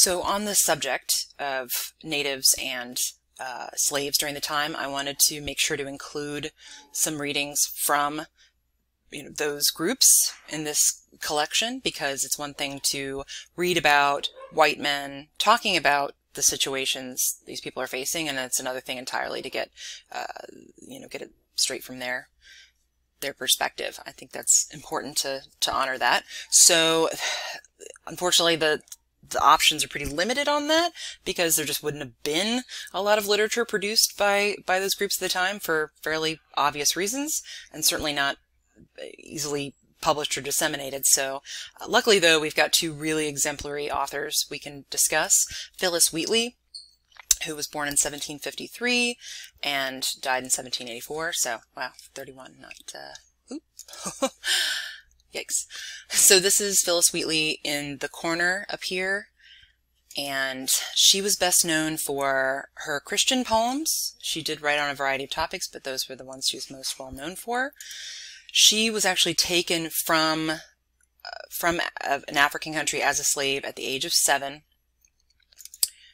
So on the subject of natives and uh, slaves during the time, I wanted to make sure to include some readings from you know, those groups in this collection because it's one thing to read about white men talking about the situations these people are facing, and it's another thing entirely to get, uh, you know, get it straight from their their perspective. I think that's important to to honor that. So, unfortunately, the the options are pretty limited on that because there just wouldn't have been a lot of literature produced by by those groups at the time for fairly obvious reasons, and certainly not easily published or disseminated. So uh, luckily though, we've got two really exemplary authors we can discuss. Phillis Wheatley, who was born in 1753 and died in 1784. So, wow, 31, not, uh. Yikes. So this is Phillis Wheatley in the corner up here. And she was best known for her Christian poems. She did write on a variety of topics, but those were the ones she was most well known for. She was actually taken from uh, from an African country as a slave at the age of seven.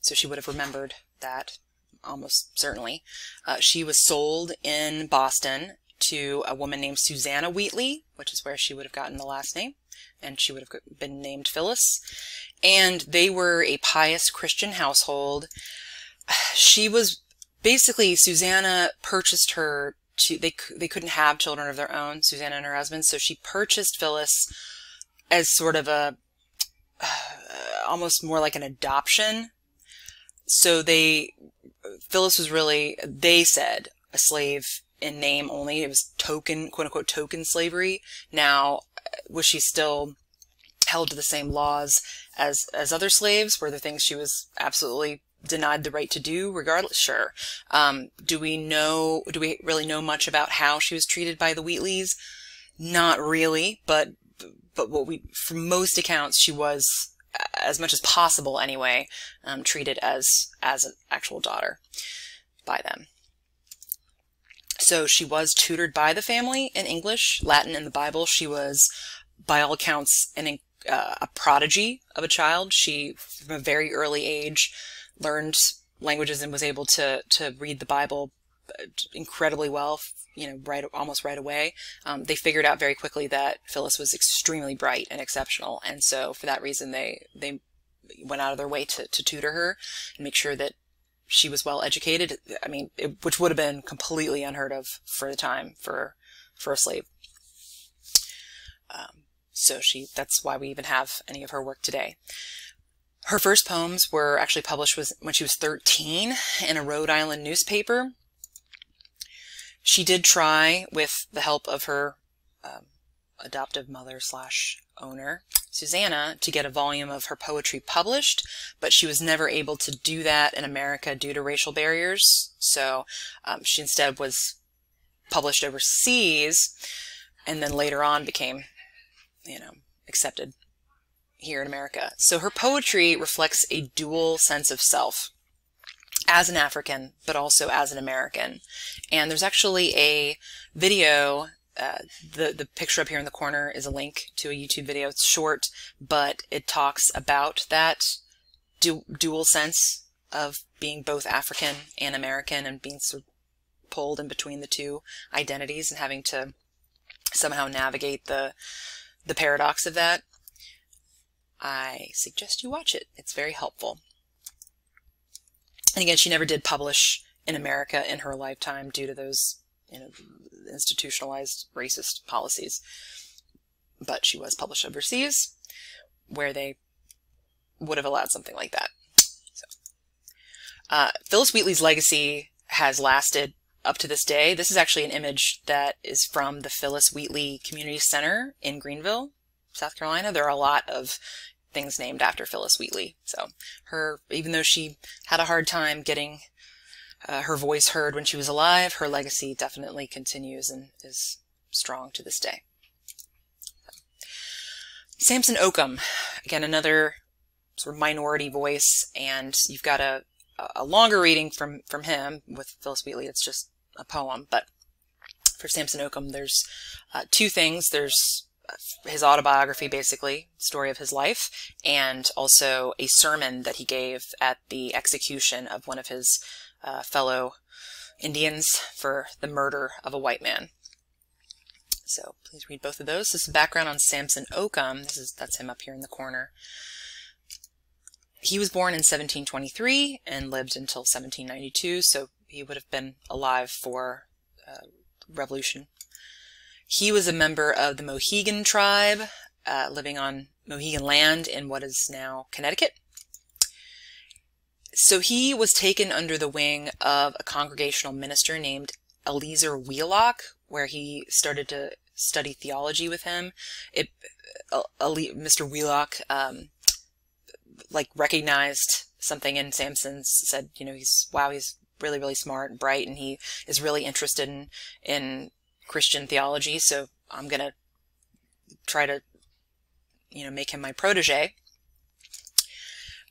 So she would have remembered that almost certainly. Uh, she was sold in Boston to a woman named Susanna Wheatley, which is where she would have gotten the last name, and she would have been named Phillis. And they were a pious Christian household. She was basically, Susanna purchased her to, they, they couldn't have children of their own, Susanna and her husband, so she purchased Phillis as sort of a, uh, almost more like an adoption. So they, Phillis was really, they said, a slave in name only. It was token, quote unquote, token slavery. Now, was she still held to the same laws as, as other slaves? Were there things she was absolutely denied the right to do regardless sure um, do we know do we really know much about how she was treated by the wheatleys not really but but what we from most accounts she was as much as possible anyway um, treated as as an actual daughter by them so she was tutored by the family in english latin and the bible. She was by all accounts an uh, a prodigy of a child. She from a very early age learned languages and was able to to read the Bible uh, incredibly well, you know, right almost right away. Um, they figured out very quickly that Phillis was extremely bright and exceptional, and so for that reason, they they went out of their way to, to tutor her and make sure that she was well educated. I mean, it, which would have been completely unheard of for the time for for a slave. Um, so she that's why we even have any of her work today. Her first poems were actually published when she was 13 in a Rhode Island newspaper. She did try, with the help of her um, adoptive mother slash owner, Susanna, to get a volume of her poetry published, but she was never able to do that in America due to racial barriers. So um, she instead was published overseas and then later on became, you know, accepted here in America. So her poetry reflects a dual sense of self as an African, but also as an American. And there's actually a video. Uh, the the picture up here in the corner is a link to a YouTube video. It's short, but it talks about that du dual sense of being both African and American and being sort of pulled in between the two identities and having to somehow navigate the the paradox of that. I suggest you watch it. It's very helpful. And again, she never did publish in America in her lifetime due to those institutionalized racist policies. But she was published overseas where they would have allowed something like that. So, uh, Phillis Wheatley's legacy has lasted up to this day. This is actually an image that is from the Phillis Wheatley Community Center in Greenville, South Carolina. There are a lot of things named after Phillis Wheatley. So her, even though she had a hard time getting uh, her voice heard when she was alive, her legacy definitely continues and is strong to this day. Samson Occom, again, another sort of minority voice, and you've got a, a longer reading from, from him with Phillis Wheatley. It's just a poem, but for Samson Occom, there's uh, two things. There's his autobiography, basically, story of his life, and also a sermon that he gave at the execution of one of his uh, fellow Indians for the murder of a white man. So please read both of those. This is background on Samson Occom. This is that's him up here in the corner. He was born in 1723 and lived until 1792, so he would have been alive for uh, Revolution. He was a member of the Mohegan tribe, uh, living on Mohegan land in what is now Connecticut. So he was taken under the wing of a congregational minister named Eleazar Wheelock, where he started to study theology with him. It, uh, Mr. Wheelock, um, like recognized something in Samson, said, you know, he's, wow, he's really, really smart and bright, and he is really interested in, in Christian theology, so I'm going to try to, you know, make him my protege.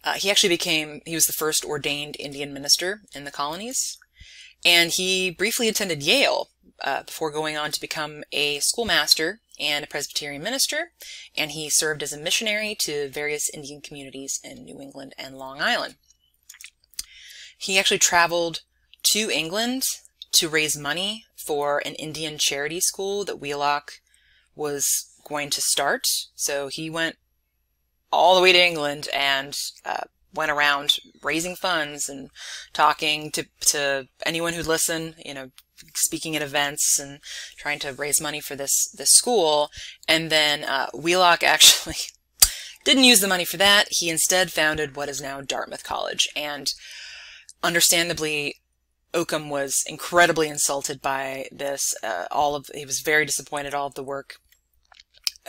Uh, he actually became, he was the first ordained Indian minister in the colonies. And he briefly attended Yale uh, before going on to become a schoolmaster and a Presbyterian minister. And he served as a missionary to various Indian communities in New England and Long Island. He actually traveled to England to raise money for an Indian charity school that Wheelock was going to start. So he went all the way to England and uh, went around raising funds and talking to, to anyone who'd listen, you know, speaking at events and trying to raise money for this, this school. And then uh, Wheelock actually didn't use the money for that. He instead founded what is now Dartmouth College. And understandably, Occom was incredibly insulted by this. Uh, all of he was very disappointed. All of the work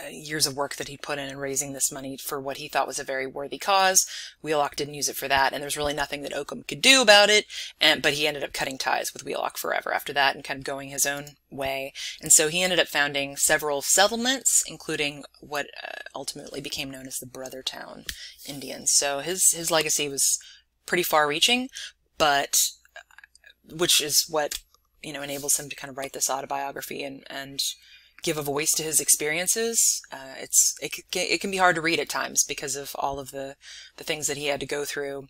years of work that he put in in raising this money for what he thought was a very worthy cause. Wheelock didn't use it for that, and there's really nothing that Occom could do about it. And but he ended up cutting ties with Wheelock forever after that, and kind of going his own way. And so he ended up founding several settlements, including what uh, ultimately became known as the Brothertown Indians. So his his legacy was pretty far-reaching, but uh, which is what you know enables him to kind of write this autobiography and and give a voice to his experiences. Uh, it's it, it can be hard to read at times because of all of the the things that he had to go through,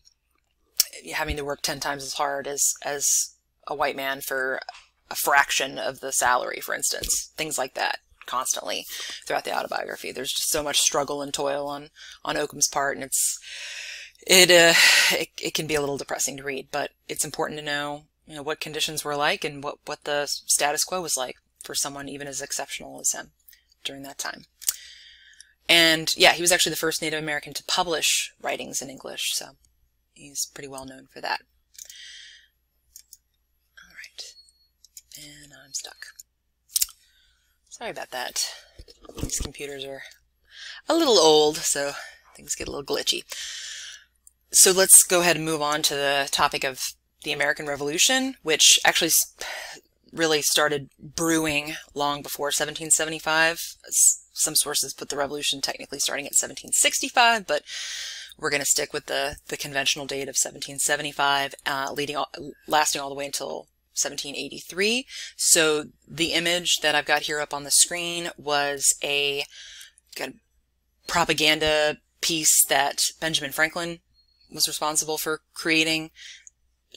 having to work ten times as hard as as a white man for a fraction of the salary, for instance, things like that constantly throughout the autobiography. There's just so much struggle and toil on on Occom's part, and it's it uh it, it can be a little depressing to read, but it's important to know you know what conditions were like and what what the status quo was like for someone even as exceptional as him during that time. And yeah, he was actually the first Native American to publish writings in English, so he's pretty well known for that. All right, and I'm stuck. Sorry about that. These computers are a little old, so things get a little glitchy. So let's go ahead and move on to the topic of the American Revolution, which actually really started brewing long before 1775. Some sources put the revolution technically starting at 1765, but we're going to stick with the, the conventional date of 1775, uh, leading lasting all the way until 1783. So the image that I've got here up on the screen was a kind of propaganda piece that Benjamin Franklin was responsible for creating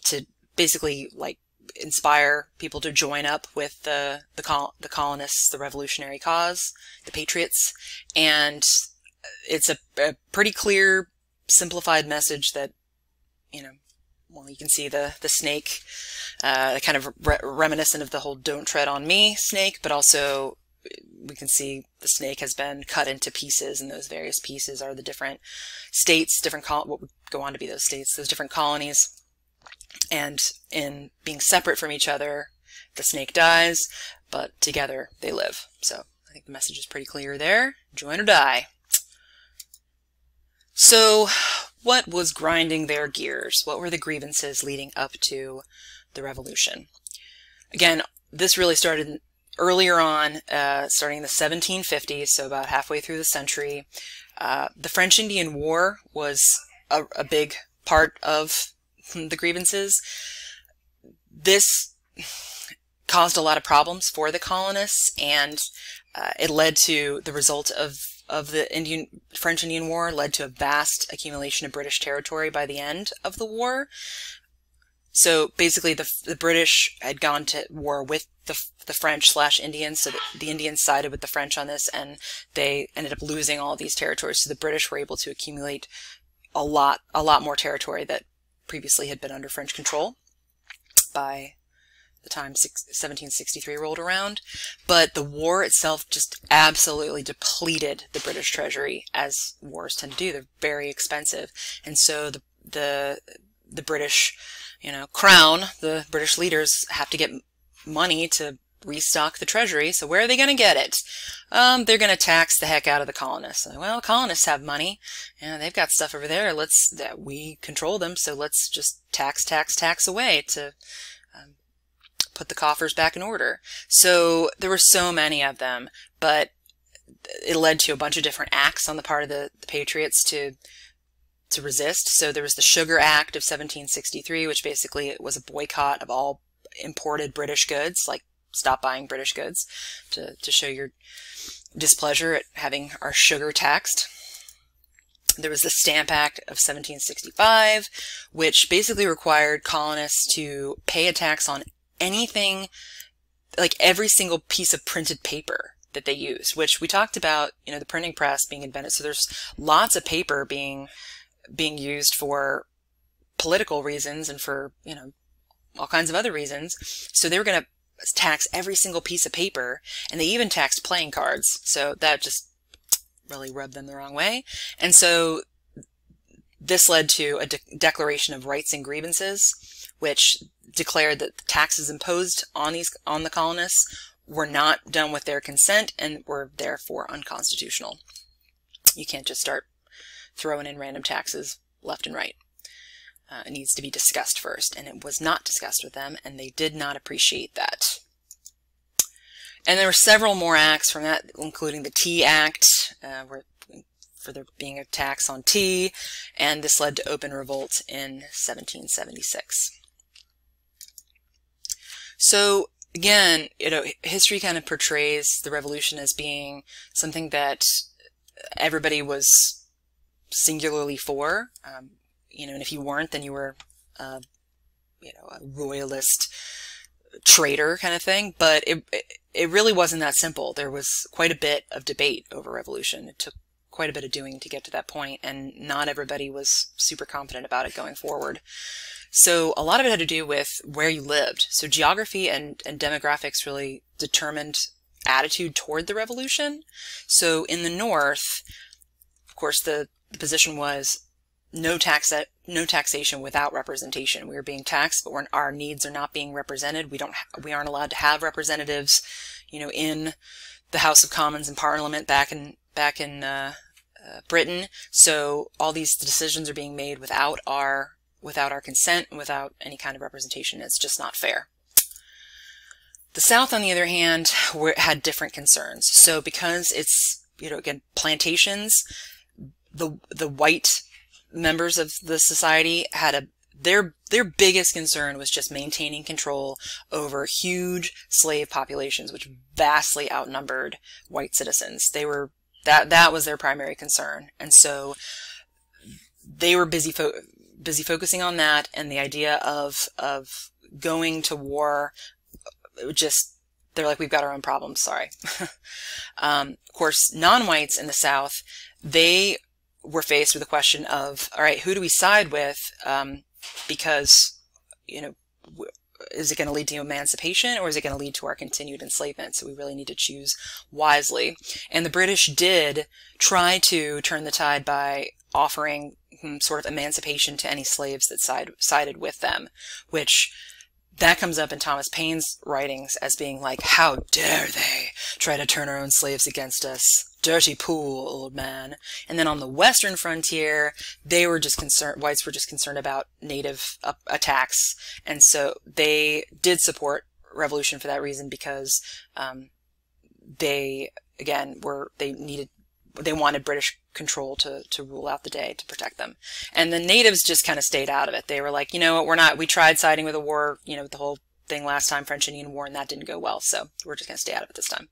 to basically like inspire people to join up with the the, col the colonists, the revolutionary cause, the patriots, and it's a, a pretty clear, simplified message that you know. Well, you can see the the snake, uh, kind of re reminiscent of the whole "Don't tread on me" snake, but also we can see the snake has been cut into pieces, and those various pieces are the different states, different what would go on to be those states, those different colonies and in being separate from each other, the snake dies, but together they live. So I think the message is pretty clear there. Join or die. So what was grinding their gears? What were the grievances leading up to the revolution? Again, this really started earlier on, uh, starting in the 1750s, so about halfway through the century. Uh, the French Indian War was a, a big part of the grievances. This caused a lot of problems for the colonists, and uh, it led to the result of of the Indian French Indian War led to a vast accumulation of British territory by the end of the war. So basically, the the British had gone to war with the the French slash Indians, so the Indians sided with the French on this, and they ended up losing all these territories. So the British were able to accumulate a lot a lot more territory that previously had been under French control by the time 1763 rolled around. But the war itself just absolutely depleted the British treasury, as wars tend to do. They're very expensive, and so the the the British you know, crown, the British leaders have to get money to restock the treasury. So where are they going to get it? Um, they're going to tax the heck out of the colonists. Well, colonists have money and they've got stuff over there. Let's, that we control them. So let's just tax, tax, tax away to um, put the coffers back in order. So there were so many of them, but it led to a bunch of different acts on the part of the, the Patriots to to resist. So there was the Sugar Act of 1763, which basically was a boycott of all imported British goods, like stop buying British goods to, to show your displeasure at having our sugar taxed. There was the Stamp Act of 1765, which basically required colonists to pay a tax on anything, like every single piece of printed paper that they used, which we talked about, you know, the printing press being invented. So there's lots of paper being being used for political reasons and for, you know, all kinds of other reasons. So they were going to tax every single piece of paper, and they even taxed playing cards. So that just really rubbed them the wrong way. And so this led to a de declaration of rights and grievances, which declared that the taxes imposed on these on the colonists were not done with their consent and were therefore unconstitutional. You can't just start throwing in random taxes left and right. Uh, needs to be discussed first, and it was not discussed with them, and they did not appreciate that. And there were several more acts from that, including the Tea Act, uh, where, for there being a tax on tea, and this led to open revolt in 1776. So again, you know, history kind of portrays the revolution as being something that everybody was singularly for. Um, you know, and if you weren't, then you were, uh, you know, a royalist traitor kind of thing. But it, it really wasn't that simple. There was quite a bit of debate over revolution. It took quite a bit of doing to get to that point, and not everybody was super confident about it going forward. So a lot of it had to do with where you lived. So geography and, and demographics really determined attitude toward the revolution. So in the north, of course, the the position was no tax no taxation without representation. We are being taxed, but our needs are not being represented. We don't we aren't allowed to have representatives, you know, in the House of Commons and Parliament back in back in uh, uh, Britain. So all these decisions are being made without our without our consent without any kind of representation. It's just not fair. The South, on the other hand, were, had different concerns. So because it's you know again plantations the the white members of the society had a their their biggest concern was just maintaining control over huge slave populations which vastly outnumbered white citizens. They were that that was their primary concern. And so they were busy fo busy focusing on that and the idea of of going to war just they're like we've got our own problems. Sorry. Um, of course non-whites in the south they we're faced with the question of, all right, who do we side with? Um, because, you know, is it going to lead to emancipation or is it going to lead to our continued enslavement? So we really need to choose wisely. And the British did try to turn the tide by offering hmm, sort of emancipation to any slaves that side, sided with them, which that comes up in Thomas Paine's writings as being like, how dare they try to turn our own slaves against us? Dirty pool, old man. And then on the western frontier, they were just concerned, whites were just concerned about native uh, attacks. And so they did support revolution for that reason because um, they, again, were, they needed they wanted British control to, to rule out the day to protect them. And the natives just kind of stayed out of it. They were like, you know what, we're not, we tried siding with a war, you know, the whole thing last time, French Indian War, and that didn't go well. So we're just going to stay out of it this time.